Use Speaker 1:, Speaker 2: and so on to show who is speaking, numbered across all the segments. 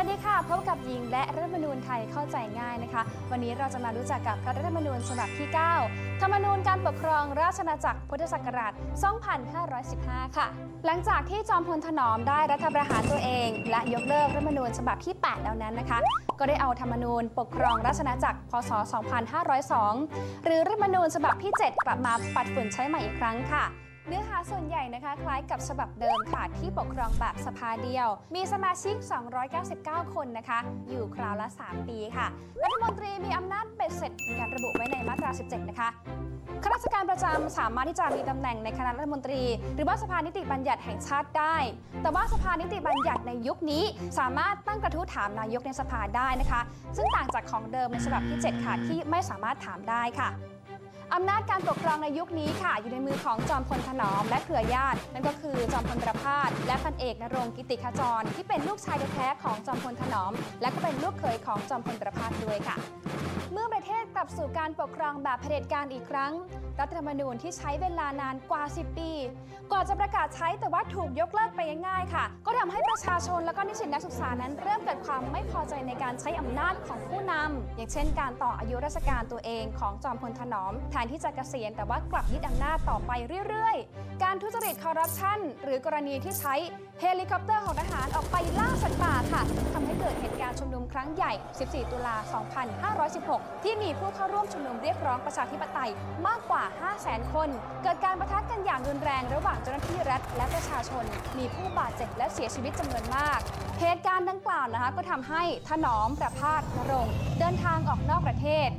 Speaker 1: วัสดีค่ะ พบกับหญิงและรัฐธรรมนูญไทยเข้าใจง่ายนะคะ วันนี้เราจะมารู้จักกับรัฐธรรมนูญฉบับที่ 9 ธรรมนูญการปกครองราชอาณาจักรพุทธศักราช 2515 ค่ะ หลังจากที่จอมพลถนอมได้รัฐประหารตัวเอง และยกเลิกรัฐธรรมนูญฉบับที่ 8 แล้วนั้นนะคะ ก็ได้เอาธรรมนูญปกครองราชอาณาจักร พศ 2502 หรือรัฐธรรมนูญฉบับที่ 7 กลับมาปัดฝุ่นใช้ใหม่อีกครั้งค่ะ เนื้อหาส่วนใหญ่นะคะ คล้ายกับฉบับเดิมค่ะ ที่ปกครองแบบสภาเดียว มีสมาชิก 299 คนนะคะ อยู่คราวละ 3 ปีค่ะ รัฐมนตรีมีอำนาจเบ็ดเสร็จมีการระบุไว้ในมาตรา 17 นะคะข้าราชการประจำสามารถที่จะมีตำแหน่งในคณะรัฐมนตรี หรือว่าสภานิติบัญญัติแห่งชาติได้ แต่ว่าสภานิติบัญญัติในยุคนี้ สามารถตั้งกระทู้ถามนายกในสภาได้นะคะ ซึ่งต่างจากของเดิมในฉบับที่ 7 ค่ะที่ไม่สามารถถามได้ค่ะ อำนาจการปกครองในยุคนี้ค่ะ อยู่ในมือของจอมพลถนอมและเครือญาติ นั่นก็คือจอมพลประพาสและพันเอกนรงกิติขจร ที่เป็นลูกชายแท้ของจอมพลถนอม และก็เป็นลูกเขยของจอมพลประพาสด้วยค่ะ เมื่อประเทศกลับสู่การปกครองแบบเผด็จการอีกครั้ง รัฐธรรมนูญที่ใช้เวลานานกว่า 10 ปี กว่าจะประกาศใช้แต่ว่าถูกยกเลิกไปง่ายๆค่ะก ประชาชนและก็นิสิตนักศึกษานั้นเริ่มเกิดความไม่พอใจในการใช้อำนาจของผู้นำอย่างเช่น การต่ออายุราชการตัวเองของจอมพลถนอมแทนที่จะเกษียณแต่ว่ากลับยึดอำนาจต่อไปเรื่อยๆ การทุจริตคอร์รัปชันหรือกรณีที่ใช้เฮลิคอปเตอร์ของทหารออกไปล่าสัตว์ป่าค่ะ ครั้งใหญ่ 14 ตุลา 2516 ที่มีผู้เข้าร่วมชุมนุมเรียกร้องประชาธิปไตยมากกว่า 500,000 คน เกิดการปะทะกันอย่างรุนแรงระหว่างเจ้าหน้าที่รัฐและประชาชน มีผู้บาดเจ็บและเสียชีวิตจำนวนมาก เหตุการณ์ดังกล่าวนะคะก็ทำให้ถนอมประภาสณรงค์เดินทางออกนอกประเทศ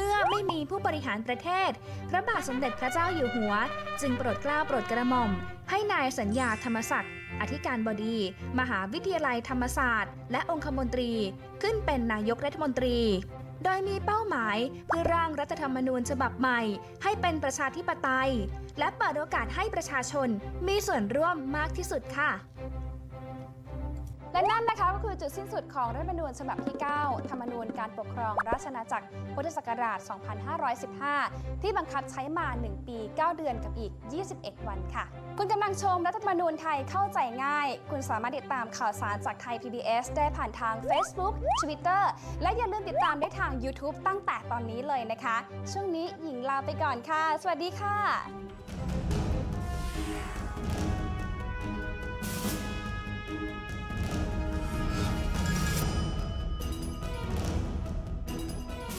Speaker 2: เมื่อไม่มีผู้บริหารประเทศ พระบาทสมเด็จพระเจ้าอยู่หัว จึงโปรดเกล้าโปรดกระหม่อม ให้นายสัญญาธรรมศักดิ์อธิการบดี มหาวิทยาลัยธรรมศาสตร์ และองคมนตรี ขึ้นเป็นนายกรัฐมนตรี โดยมีเป้าหมายเพื่อร่างรัฐธรรมนูญฉบับใหม่ ให้เป็นประชาธิปไตย และเปิดโอกาสให้ประชาชนมีส่วนร่วมมากที่สุดค่ะ
Speaker 1: และนั่นนะคะก็คือจุดสิ้นสุดของรัฐธรรมนูญฉบับที่ 9 ธรรมนูญการปกครองราชอาณาจักรพุทธศักราช 2515 ที่บังคับใช้มา 1 ปี 9 เดือนกับอีก 21 วันค่ะ คุณกำลังชมรัฐธรรมนูญไทยเข้าใจง่าย คุณสามารถติดตามข่าวสารจากไทย PBS ได้ผ่านทาง Facebook Twitter และอย่าลืมติดตามได้ทาง YouTube ตั้งแต่ตอนนี้เลยนะคะ ช่วงนี้หญิงลาไปก่อนค่ะ สวัสดีค่ะ